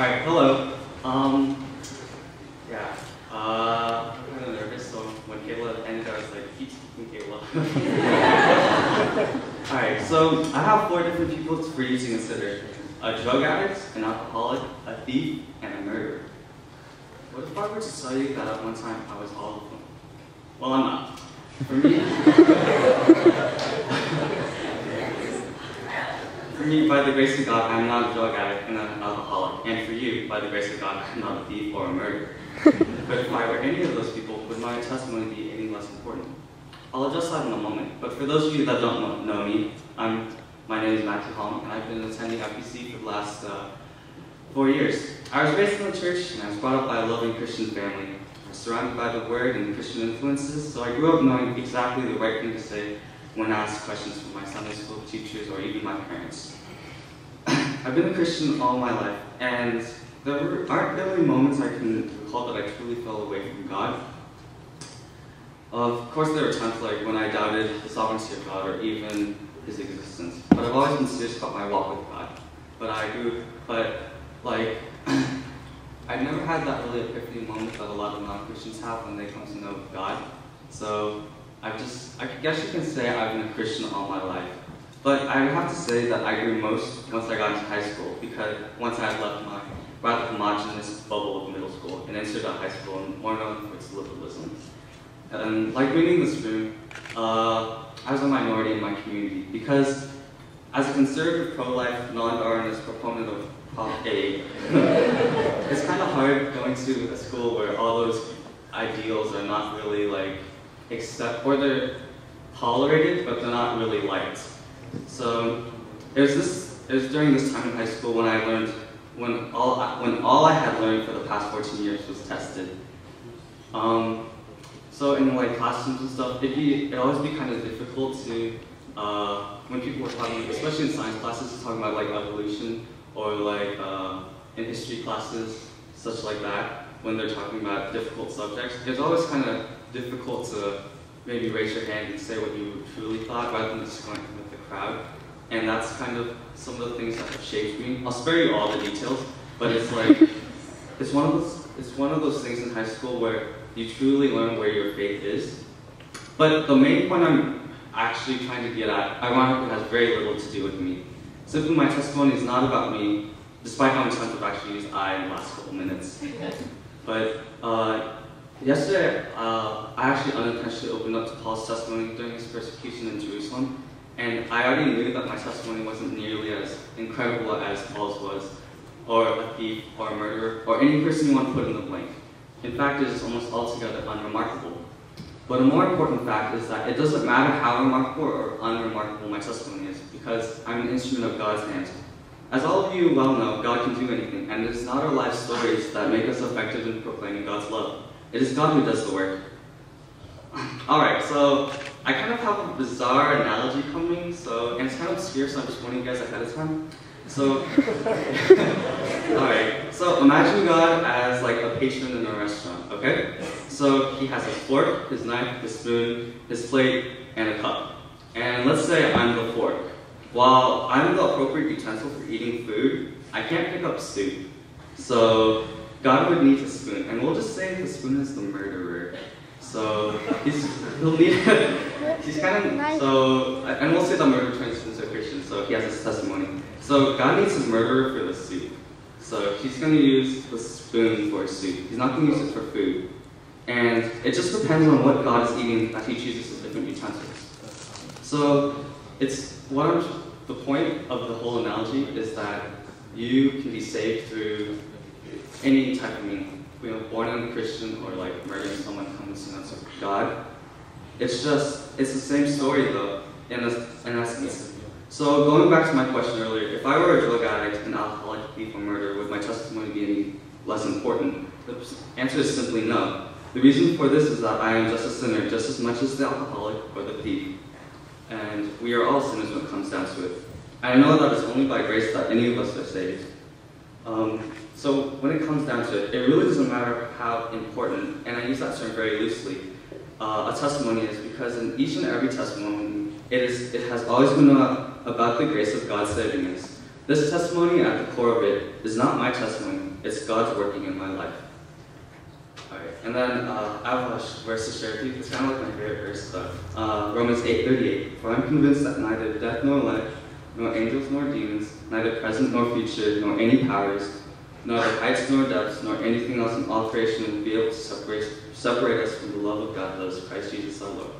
Alright, hello. Um, yeah. Uh, I'm kind of nervous, so when Kayla ended, I was like, keep speaking, Kayla. Alright, so I have four different people for you to consider. A drug addict, an alcoholic, a thief, and a murderer. What if I were to tell you that at one time I was all of them? Well, I'm not. For me, me, by the grace of God, I'm not a drug addict and an alcoholic. And for you, by the grace of God, I'm not a thief or a murderer. but if I were any of those people, would my testimony be any less important? I'll address that in a moment. But for those of you that don't know, know me, I'm, my name is Matthew Hong, and I've been attending FBC for the last uh, four years. I was raised in the church, and I was brought up by a loving Christian family. I was surrounded by the Word and Christian influences, so I grew up knowing exactly the right thing to say when asked questions from my Sunday school teachers or even my parents. I've been a Christian all my life, and there were, aren't really moments I can recall that I truly fell away from God. Of course, there were times like when I doubted the sovereignty of God or even His existence, but I've always been serious about my walk with God. But I do, but like, I've never had that really epiphany moment that a lot of non-Christians have when they come to know God. So I've just, I guess you can say I've been a Christian all my life. But I have to say that I grew most once I got into high school because once I left my rather homogenous bubble of middle school and entered high school and more known for its liberalism. And like reading this room, uh, I was a minority in my community because as a conservative, pro-life, non-Darwinist proponent of Prop 8, it's kind of hard going to a school where all those ideals are not really like accept or they're tolerated, but they're not really liked. So it was this. It was during this time in high school when I learned when all when all I had learned for the past 14 years was tested. Um, so in like classrooms and stuff, it'd be it always be kind of difficult to uh, when people were talking, especially in science classes, talking about like evolution or like uh, in history classes, such like that. When they're talking about difficult subjects, it's always kind of difficult to maybe raise your hand and say what you truly thought rather than just going crowd. And that's kind of some of the things that have shaped me. I'll spare you all the details, but it's like it's one of those it's one of those things in high school where you truly learn where your faith is. But the main point I'm actually trying to get at, ironically, has very little to do with me. Simply, my testimony is not about me, despite how many times I've actually used I in the last couple minutes. But uh, yesterday, uh, I actually unintentionally opened up to Paul's testimony during his persecution in Jerusalem, and I already knew that my testimony wasn't nearly as incredible as Paul's was, or a thief, or a murderer, or any person you want to put in the blank. In fact, it is almost altogether unremarkable. But a more important fact is that it doesn't matter how remarkable or unremarkable my testimony is, because I'm an instrument of God's hand. As all of you well know, God can do anything, and it is not our life stories that make us effective in proclaiming God's love. It is God who does the work. Alright, so I kind of have a bizarre analogy coming, so and it's kind of obscure, so I'm just warning you guys ahead of time. So, alright, so imagine God as like a patron in a restaurant, okay? So he has his fork, his knife, his spoon, his plate, and a cup. And let's say I'm the fork. While I'm the appropriate utensil for eating food, I can't pick up soup. So God would need a spoon, and we'll just say the spoon is the murderer. So he's he'll need he's kind of so and we'll say the murderer turns into a Christian, so he has his testimony. So God needs his murderer for the soup. So he's gonna use the spoon for soup. He's not gonna use it for food. And it just depends on what God is eating that he chooses different utensils. So it's what I'm, the point of the whole analogy is that you can be saved through any type of means. You know, born in a Christian or like murdering someone comes to know God. It's just, it's the same story though, in, a, in essence. So going back to my question earlier, if I were a drug addict, an alcoholic, thief, or murderer, would my testimony be any less important? The answer is simply no. The reason for this is that I am just a sinner, just as much as the alcoholic or the thief. And we are all sinners when it comes down to it. I know that it's only by grace that any of us are saved. Um, so when it comes down to it, it really doesn't matter how important, and I use that term very loosely, uh, a testimony is because in each and every testimony, it, is, it has always been about, the grace of God saving us. This testimony at the core of it is not my testimony, it's God's working in my life. Alright, and then uh, I have a verse to share with you. It's kind of like my favorite verse, but uh, Romans 8:38. For I'm convinced that neither death nor life, nor angels nor demons, neither present nor future, nor any powers, neither heights nor depths, nor anything else in all creation will be able to separate, separate us from the love of God that is Christ Jesus our Lord.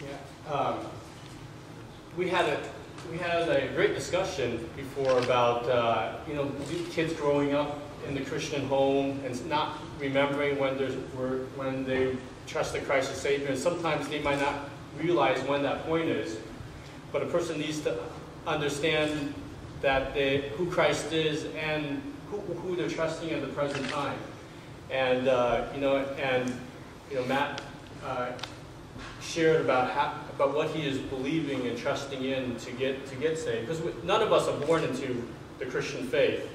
Yeah, um, we had a, we had a great discussion before about, uh, you know, kids growing up in the Christian home and not remembering when there's, were- when they Christ as Savior, and sometimes they might not realize when that point is. But a person needs to understand that they, who Christ is and who, who they're trusting at the present time. And, uh, you know, and, you know, Matt, uh, shared about how, about what he is believing and trusting in to get to get saved. Because none of us are born into the Christian faith.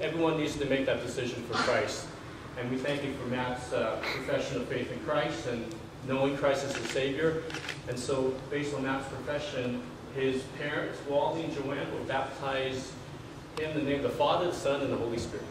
Everyone needs to make that decision for Christ. And we thank you for Matt's uh, profession of faith in Christ and knowing Christ as the Savior. And so, based on Matt's profession, his parents, Wally and Joanne, will baptize him in the name of the Father, the Son, and the Holy Spirit.